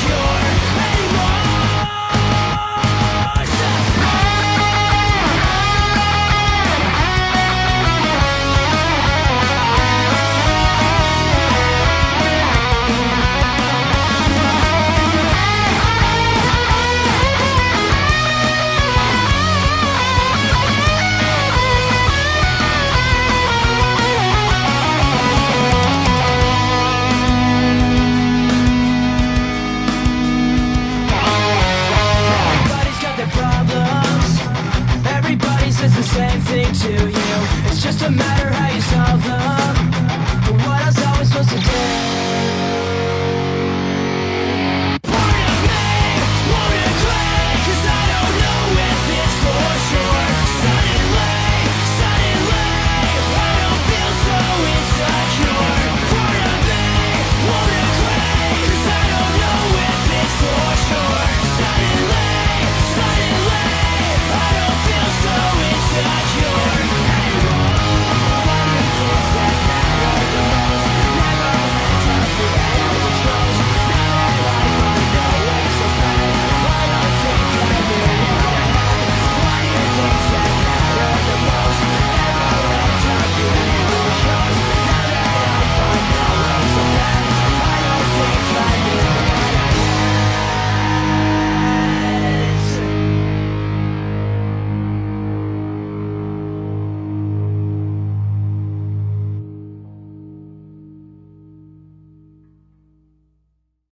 your same thing to you It's just a matter how you solve them But what else are we supposed to do?